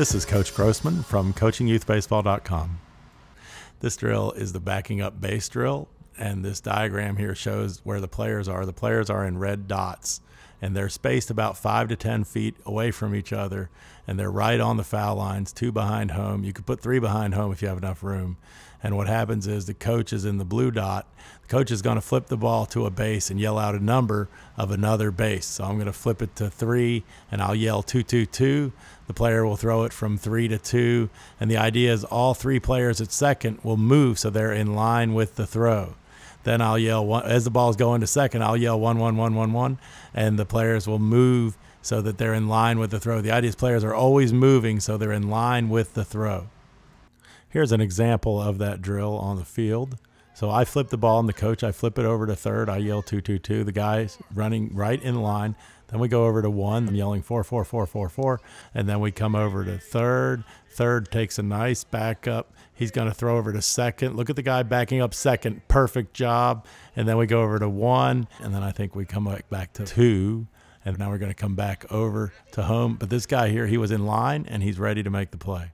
This is Coach Grossman from CoachingYouthBaseball.com. This drill is the backing up base drill, and this diagram here shows where the players are. The players are in red dots, and they're spaced about five to 10 feet away from each other, and they're right on the foul lines, two behind home. You could put three behind home if you have enough room. And what happens is the coach is in the blue dot. The coach is going to flip the ball to a base and yell out a number of another base. So I'm going to flip it to three, and I'll yell two, two, two. The player will throw it from three to two. And the idea is all three players at second will move so they're in line with the throw. Then I'll yell as the ball's going to second. I'll yell one, one, one, one, one, and the players will move so that they're in line with the throw. The idea is players are always moving so they're in line with the throw. Here's an example of that drill on the field. So I flip the ball and the coach, I flip it over to third. I yell two, two, two. The guy's running right in line. Then we go over to one. I'm yelling four, four, four, four, four. And then we come over to third. Third takes a nice back up. He's going to throw over to second. Look at the guy backing up second. Perfect job. And then we go over to one. And then I think we come back to two. And now we're going to come back over to home. But this guy here, he was in line and he's ready to make the play.